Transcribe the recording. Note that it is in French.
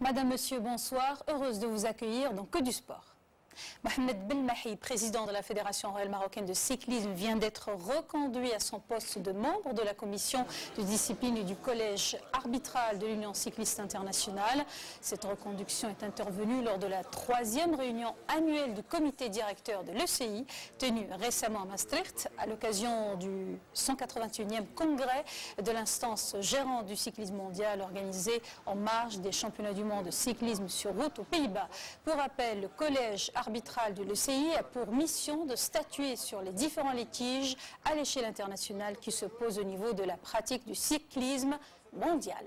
Madame, Monsieur, bonsoir. Heureuse de vous accueillir dans Que du sport. Mohamed Belmahi, président de la Fédération royale marocaine de cyclisme, vient d'être reconduit à son poste de membre de la commission de discipline du collège arbitral de l'Union cycliste internationale. Cette reconduction est intervenue lors de la troisième réunion annuelle du comité directeur de l'ECI, tenue récemment à Maastricht, à l'occasion du 181e congrès de l'instance gérante du cyclisme mondial organisé en marge des championnats du monde de cyclisme sur route aux Pays-Bas. Pour rappel, le collège arbitral de l'ECI a pour mission de statuer sur les différents litiges à l'échelle internationale qui se posent au niveau de la pratique du cyclisme mondial.